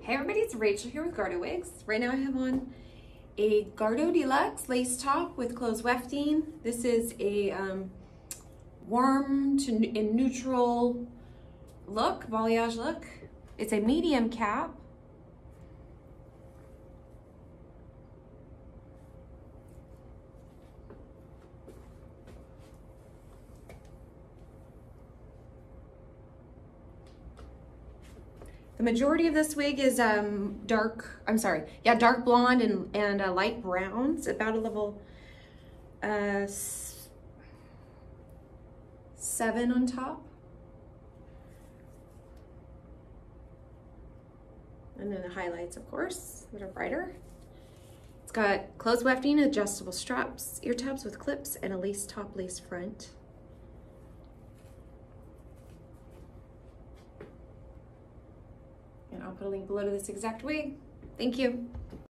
Hey everybody, it's Rachel here with Gardeaux Wigs. Right now I have on a Gardeaux Deluxe lace top with closed wefting. This is a um, warm to in neutral look, balayage look. It's a medium cap. The majority of this wig is um, dark, I'm sorry, yeah, dark blonde and, and uh, light browns, about a level uh, seven on top. And then the highlights, of course, that are brighter. It's got closed wefting, adjustable straps, ear tabs with clips, and a lace top, lace front. I'll put a link below to this exact wig. Thank you.